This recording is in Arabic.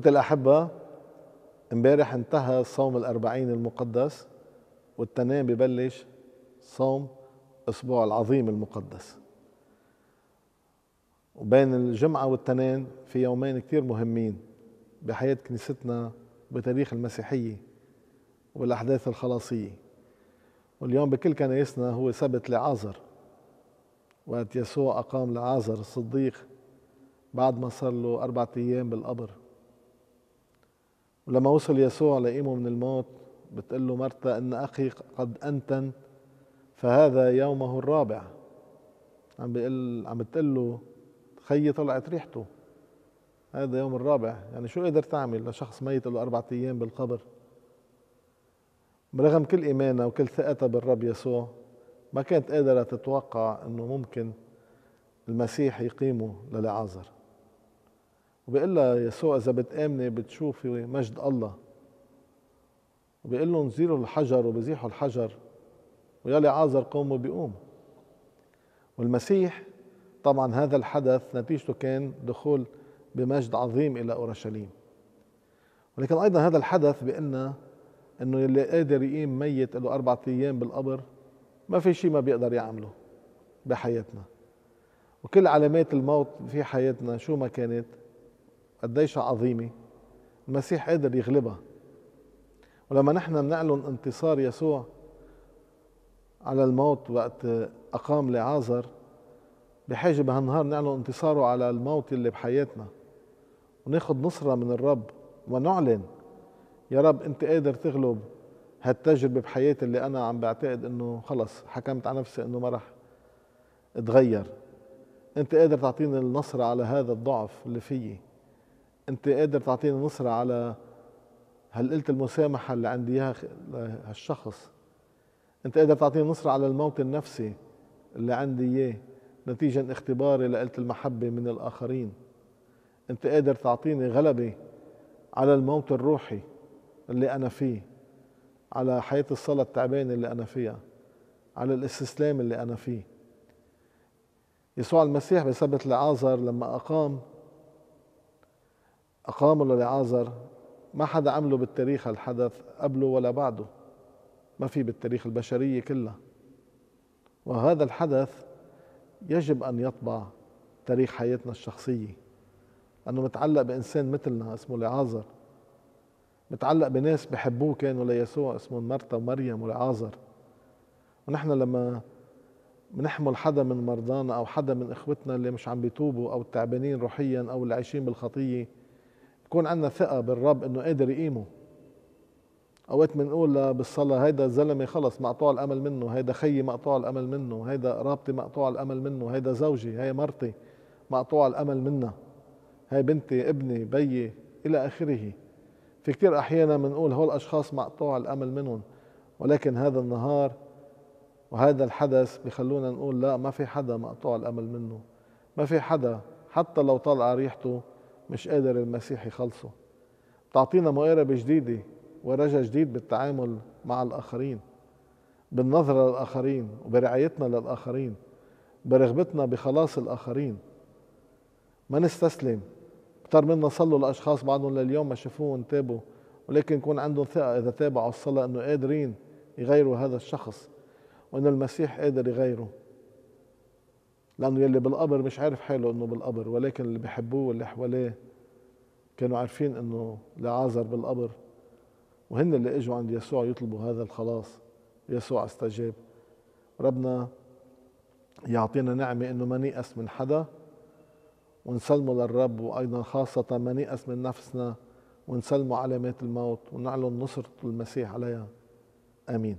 إخوتي الأحبة امبارح انتهى صوم الأربعين المقدس والتنام ببلش صوم أسبوع العظيم المقدس. وبين الجمعة والتنين في يومين كتير مهمين بحياة كنيستنا بتاريخ المسيحية والأحداث الخلاصية. واليوم بكل كنايسنا هو سبت لعازر وقت يسوع أقام لعازر الصديق بعد ما صار له أربعة أيام بالقبر. ولما وصل يسوع لقيمه من الموت بتقول له مرتا إن أخي قد أنتن فهذا يومه الرابع. عم بيقول عم بتقول له خيي طلعت ريحته. هذا يوم الرابع. يعني شو قدر تعمل لشخص ميت له أربعة أيام بالقبر؟ برغم كل إيمانها وكل ثقتها بالرب يسوع ما كانت قادرة تتوقع أنه ممكن المسيح يقيمه للعازر. وبيقول لها يسوع إذا بتآمني بتشوفي مجد الله. وبيقول لهم زيروا الحجر وبزيحوا الحجر ويا لعازر قوم وبيقوم والمسيح طبعا هذا الحدث نتيجته كان دخول بمجد عظيم إلى أورشليم. ولكن أيضا هذا الحدث بأن إنه اللي قادر يقيم ميت له أربع أيام بالقبر ما في شيء ما بيقدر يعمله بحياتنا. وكل علامات الموت في حياتنا شو ما كانت؟ قديش عظيمة. المسيح قادر يغلبها. ولما نحن بنعلن انتصار يسوع على الموت وقت أقام لعازر بحاجة بهالنهار نعلن انتصاره على الموت اللي بحياتنا. وناخذ نصرة من الرب ونعلن يا رب أنت قادر تغلب هالتجربة بحياتي اللي أنا عم بعتقد إنه خلص حكمت على نفسي إنه ما رح اتغير. أنت قادر تعطيني النصرة على هذا الضعف اللي فيي. أنت قادر تعطيني النصرة على هالقلة المسامحة اللي عندي إياها هالشخص أنت قادر تعطيني النصرة على الموت النفسي اللي عندي إياه نتيجة اختباري لقلة المحبة من الآخرين. أنت قادر تعطيني غلبة على الموت الروحي اللي أنا فيه على حياة الصلاة التعبانة اللي أنا فيها على الاستسلام اللي أنا فيه. يسوع المسيح بسبت لعازر لما أقام أقامه لعازر ما حدا عمله بالتاريخ الحدث قبله ولا بعده. ما في بالتاريخ البشرية كلها. وهذا الحدث يجب أن يطبع تاريخ حياتنا الشخصية. أنه متعلق بإنسان مثلنا اسمه لعازر. متعلق بناس بحبوه كانوا ليسوع اسمهم مرتا ومريم والعازر ونحن لما بنحمل حدا من مرضانا أو حدا من إخوتنا اللي مش عم بيتوبوا أو التعبانين روحيا أو اللي عايشين بالخطية يكون عندنا ثقة بالرب إنه قادر يقيمه. أوقات بنقول بالصلاة هيدا الزلمه خلص مقطوع الأمل منه هيدا خيي مقطوع الأمل منه هيدا قرابتي مقطوع الأمل منه هيدا زوجي هي مرتي مقطوع الأمل منها هي بنتي ابني بيي إلى آخره. في كثير أحيانا بنقول هول الأشخاص مقطوع الأمل منهم ولكن هذا النهار وهذا الحدث بخلونا نقول لا ما في حدا مقطوع الأمل منه. ما في حدا حتى لو طلع ريحته مش قادر المسيح يخلصه. تعطينا مقاربة جديدة ورجا جديد بالتعامل مع الآخرين بالنظرة للآخرين وبرعايتنا للآخرين برغبتنا بخلاص الآخرين. ما نستسلم كتار منا صلوا لأشخاص بعضهم لليوم ما شافوهم تابوا ولكن يكون عندهم ثقة إذا تابعوا الصلاة إنه قادرين يغيروا هذا الشخص وان المسيح قادر يغيره. لأنه يلي بالقبر مش عارف حاله إنه بالقبر ولكن اللي بحبوه واللي حواليه كانوا عارفين إنه لعازر بالقبر. وهن اللي إجوا عند يسوع يطلبوا هذا الخلاص. يسوع استجاب. ربنا يعطينا نعمة إنه ما نيأس من حدا ونسلمه للرب وأيضا خاصة ما نيأس من نفسنا ونسلمه علامات الموت ونعلن نصرة المسيح عليها. آمين.